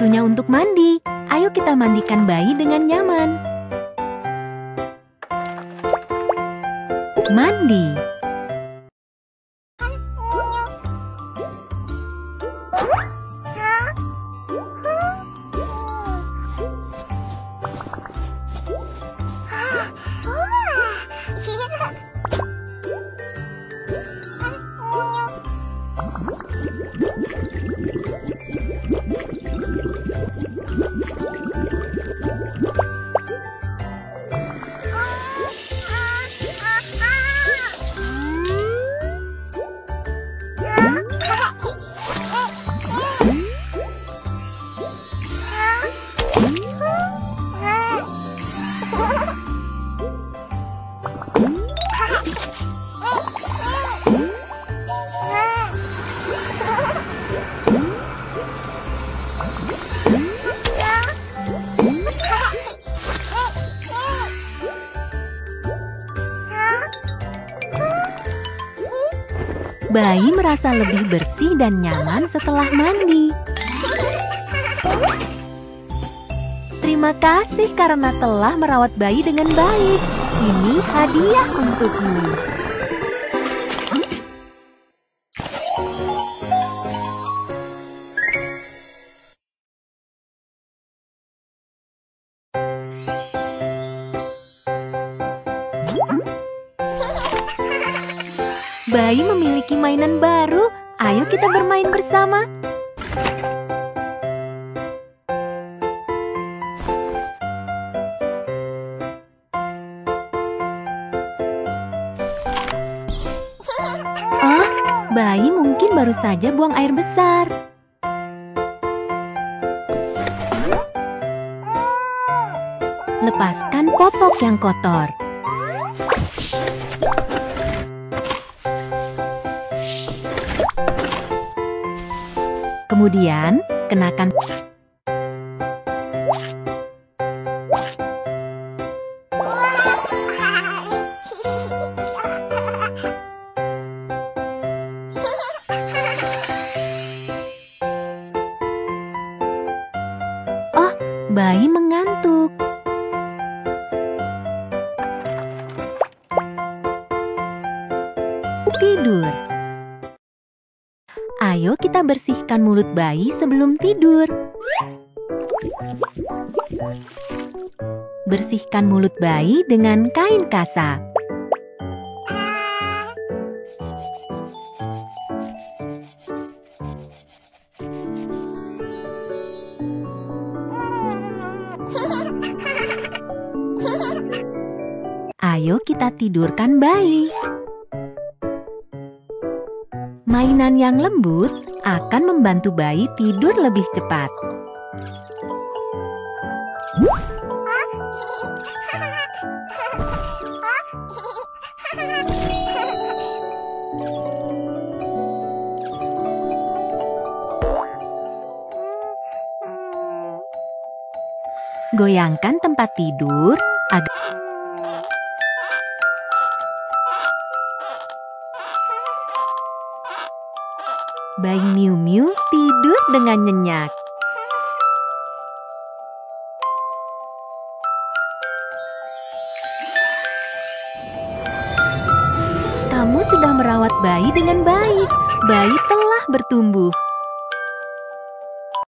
Waktunya untuk mandi. Ayo kita mandikan bayi dengan nyaman. Mandi. Bayi merasa lebih bersih dan nyaman setelah mandi. Terima kasih karena telah merawat bayi dengan baik. Ini hadiah untukmu. Bayi memiliki mainan baru. Ayo kita bermain bersama. Oh, bayi mungkin baru saja buang air besar. Lepaskan popok yang kotor. Kemudian, kenakan Oh, bayi mengantuk. Ayo kita bersihkan mulut bayi sebelum tidur. Bersihkan mulut bayi dengan kain kasa. Ayo kita tidurkan bayi. Mainan yang lembut akan membantu bayi tidur lebih cepat. Goyangkan tempat tidur Bayi Miu Miu tidur dengan nyenyak. Kamu sudah merawat bayi dengan baik. Bayi telah bertumbuh.